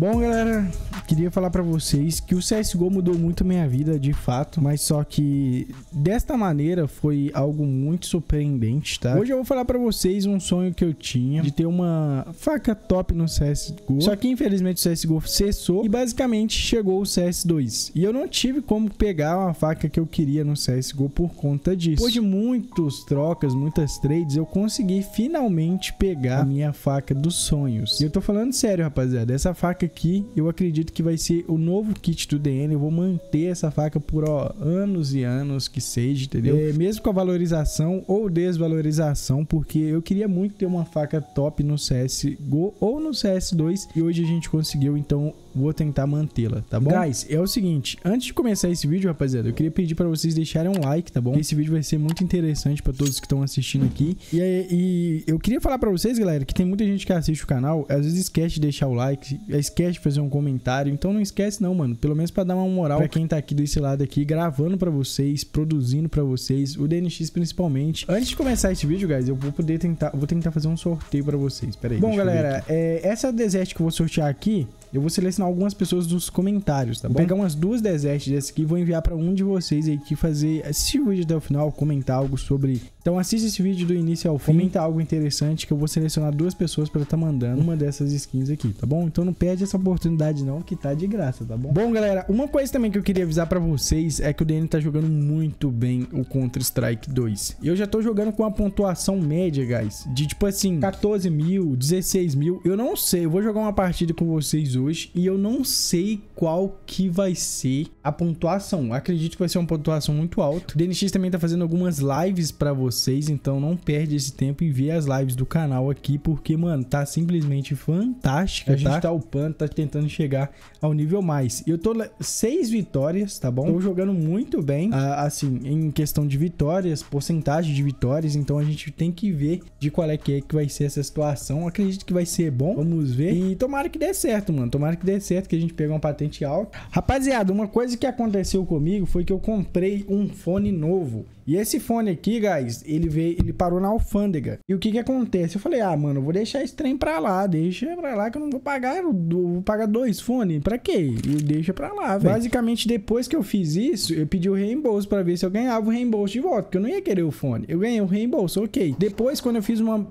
Bom, galera, queria falar para vocês que o CSGO mudou muito a minha vida, de fato, mas só que desta maneira foi algo muito surpreendente, tá? Hoje eu vou falar para vocês um sonho que eu tinha de ter uma faca top no CSGO, só que infelizmente o CSGO cessou e basicamente chegou o CS2. E eu não tive como pegar uma faca que eu queria no CSGO por conta disso. Depois de muitos trocas, muitas trades, eu consegui finalmente pegar a minha faca dos sonhos. E eu tô falando sério, rapaziada, essa faca aqui, eu acredito que que vai ser o novo kit do DN. Eu vou manter essa faca por ó, anos e anos que seja, entendeu? É, mesmo com a valorização ou desvalorização, porque eu queria muito ter uma faca top no CSGO ou no CS2 e hoje a gente conseguiu, então vou tentar mantê-la, tá bom? Guys, é o seguinte, antes de começar esse vídeo, rapaziada, eu queria pedir para vocês deixarem um like, tá bom? Esse vídeo vai ser muito interessante para todos que estão assistindo aqui. E, e, eu queria falar para vocês, galera, que tem muita gente que assiste o canal, às vezes esquece de deixar o like, esquece de fazer um comentário, então não esquece não, mano, pelo menos para dar uma moral para quem tá aqui desse lado aqui, gravando para vocês, produzindo para vocês, o DNX principalmente. Antes de começar esse vídeo, guys, eu vou poder tentar, vou tentar fazer um sorteio para vocês. Pera aí. Bom, galera, é, essa desert que eu vou sortear aqui, eu vou selecionar algumas pessoas dos comentários, tá bom? Vou pegar umas duas deserts dessa aqui e vou enviar para um de vocês aí que fazer, assistir o vídeo até o final, comentar algo sobre então assista esse vídeo do início ao fim, comenta algo interessante que eu vou selecionar duas pessoas para estar tá mandando uma dessas skins aqui, tá bom? Então não perde essa oportunidade não, que tá de graça, tá bom? Bom, galera, uma coisa também que eu queria avisar para vocês é que o DN tá jogando muito bem o Counter-Strike 2. E eu já tô jogando com uma pontuação média, guys, de tipo assim, 14 mil, 16 mil. Eu não sei, eu vou jogar uma partida com vocês hoje e eu não sei qual que vai ser a pontuação. Acredito que vai ser uma pontuação muito alta. O DNX também tá fazendo algumas lives para vocês vocês, então não perde esse tempo e vê as lives do canal aqui, porque, mano, tá simplesmente fantástica, A gente tá, tá upando, tá tentando chegar ao nível mais. Eu tô seis vitórias, tá bom? Tô jogando muito bem, ah, assim, em questão de vitórias, porcentagem de vitórias, então a gente tem que ver de qual é que é que vai ser essa situação. Acredito que vai ser bom, vamos ver. E tomara que dê certo, mano, tomara que dê certo, que a gente pegue uma patente alta. Rapaziada, uma coisa que aconteceu comigo foi que eu comprei um fone novo. E esse fone aqui, guys, ele veio, ele parou na alfândega. E o que que acontece? Eu falei, ah, mano, vou deixar esse trem pra lá, deixa pra lá que eu não vou pagar, vou pagar dois fones, pra quê? E deixa pra lá, velho. Basicamente, depois que eu fiz isso, eu pedi o reembolso pra ver se eu ganhava o reembolso de volta, porque eu não ia querer o fone. Eu ganhei o reembolso, ok. Depois, quando eu fiz uma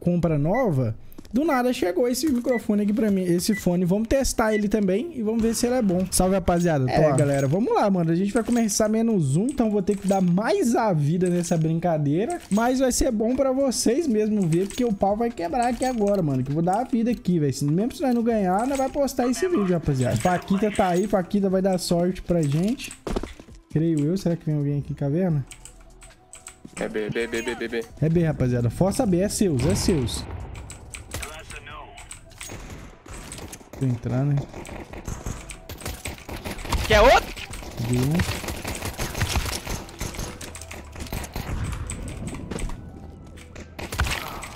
compra nova, do nada chegou esse microfone aqui pra mim, esse fone. Vamos testar ele também e vamos ver se ele é bom. Salve, rapaziada. É, Tô, galera, vamos lá, mano. A gente vai começar menos um, então vou ter que dar mais a vida nessa brincadeira. Mas vai ser bom pra vocês mesmo ver, porque o pau vai quebrar aqui agora, mano. Que eu vou dar a vida aqui, velho. Mesmo se nós não ganhar, nós vai postar esse vídeo, rapaziada. Paquita tá aí, Paquita vai dar sorte pra gente. Creio eu. Será que vem alguém aqui em caverna? É B, B, B, B, B, B. É B, rapaziada. Força B, é seus, é seus. Entrando, hein? Quer outro? Viu?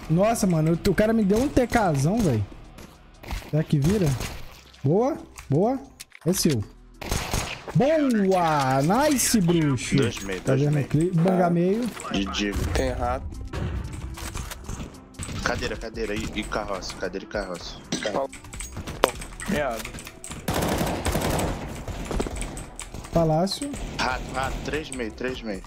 Nossa, mano, o cara me deu um TKzão, velho. Será que vira? Boa, boa. É seu. Boa! Nice, bruxo. Dois meio, tá vendo aqui? Banga meio. Tem errado. Cadeira, cadeira e, e carroça. Cadeira e carroça. carroça. Meado. Palácio. Rato, rato, 3 meio, 3 meio.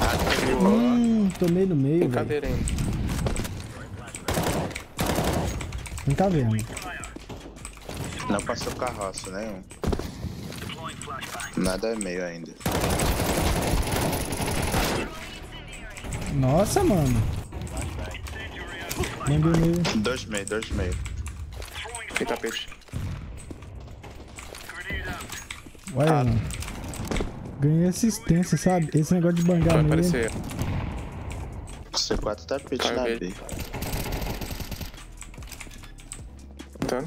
Rato pegou. Hum, tomei no meio, Brincadeira ainda. Não tá vendo. Não passou carroça nenhum. Nada é meio ainda. Nossa, mano. Mandei meio. Dois meio, dois meio. Fica peixe. Olha, ah. mano. Ganhei assistência, sabe? Esse negócio de bangar Vai aparecer. C4 tá pitch na B. Tá.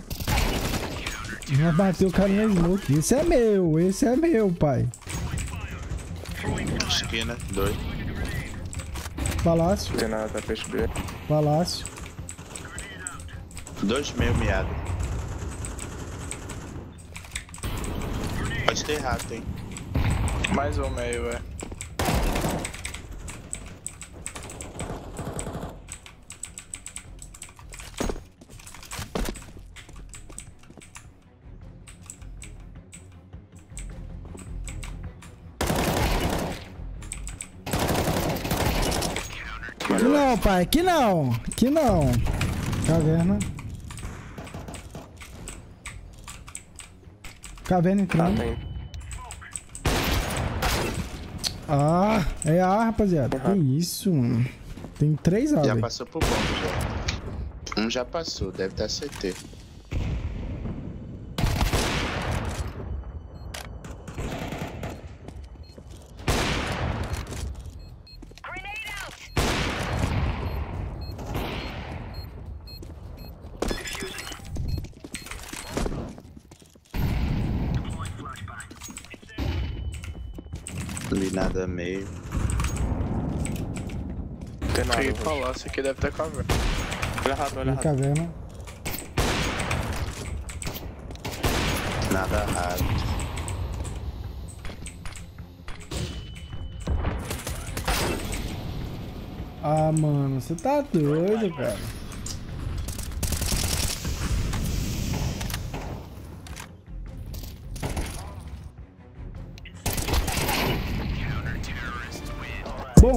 Já bateu o cara na smoke. Esse é meu, esse é meu, pai. Esquina, dois. Palácio. Não tem nada, tá peixe B. Palácio. Dois meio miado. Pode ter rato, hein? Mais um meio, é. Que não, pai, que não, que não. Caverna. Caverna entrando. Tá, tem. Ah, é A, rapaziada. Que isso, mano. Tem três A, Já velho. passou pro bombo já. Um já passou, deve estar CT. Vi nada meio. Não tem nada. Roxo. palácio aqui, deve ter caverna. Olha errado, olha Tem errado. caverna. Nada raro. Ah, mano, você tá doido, cara.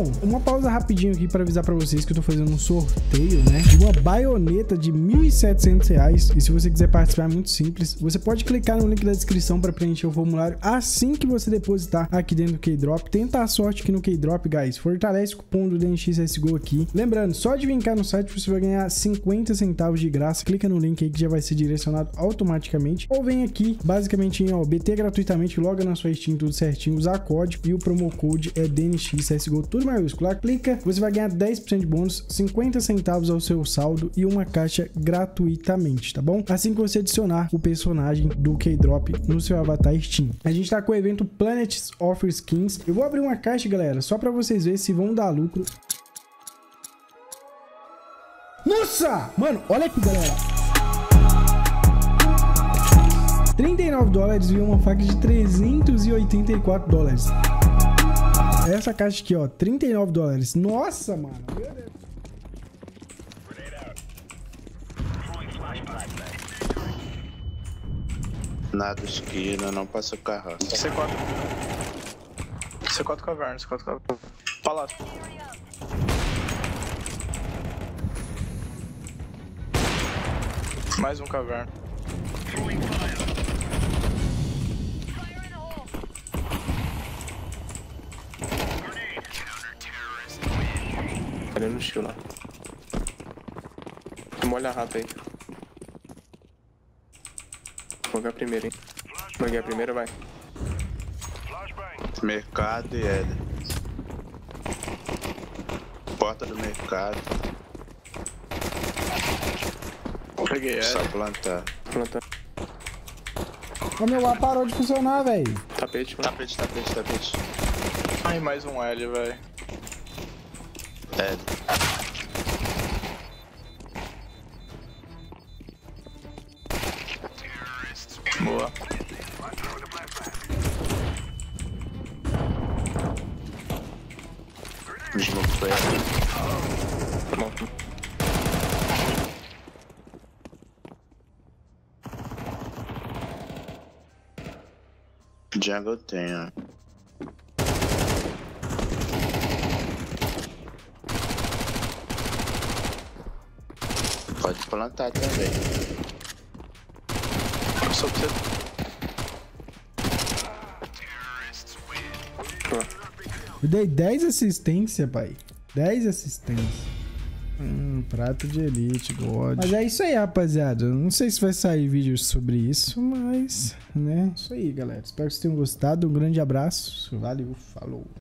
Bom, uma pausa rapidinho aqui para avisar para vocês que eu tô fazendo um sorteio, né? De uma baioneta de 1.700 reais. E se você quiser participar, é muito simples. Você pode clicar no link da descrição para preencher o formulário assim que você depositar aqui dentro do Keydrop. Tenta a sorte aqui no Keydrop, guys. Fortalece o cupom do DNXSGO aqui. Lembrando, só de vincar no site você vai ganhar 50 centavos de graça. Clica no link aí que já vai ser direcionado automaticamente. Ou vem aqui, basicamente em BT gratuitamente, loga na sua Steam tudo certinho, usar código e o promo code é DNXSGO, tudo maiúsculo. Clica, você vai ganhar 10% de bônus, 50 centavos ao seu saldo e uma caixa gratuitamente, tá bom? Assim que você adicionar o personagem do Keydrop no seu avatar Steam. A gente tá com o evento Planets Offer Skins. Eu vou abrir uma caixa, galera, só para vocês verem se vão dar lucro. Nossa! Mano, olha aqui, galera. 39 dólares e uma faca de 384 dólares. Essa caixa aqui, ó, 39 dólares. Nossa, mano. Meu Deus. Nada esquina, não passa carroça. C4. C4 caverna, C4 caverna. Palácio. Mais um caverna. Olha no shield lá. Molha a rata aí. Vou jogar primeiro, hein. Joguei a primeira, vai. Mercado e L. Porta do mercado, Peguei só ela. plantar. Plantando. Ô, meu ar parou de funcionar, velho. Tapete, mano. Tapete, tapete, tapete. Ai, mais um L, velho. L. Boa. Smoke foi L. Bom, Jungle tem, ó. Pode plantar também. Eu sou pra você. Eu dei 10 assistência, pai. 10 assistência. Hum, prato de elite, God. Mas é isso aí, rapaziada. Eu Não sei se vai sair vídeo sobre isso, mas, né? Isso aí, galera. Espero que vocês tenham gostado. Um grande abraço. Valeu, falou.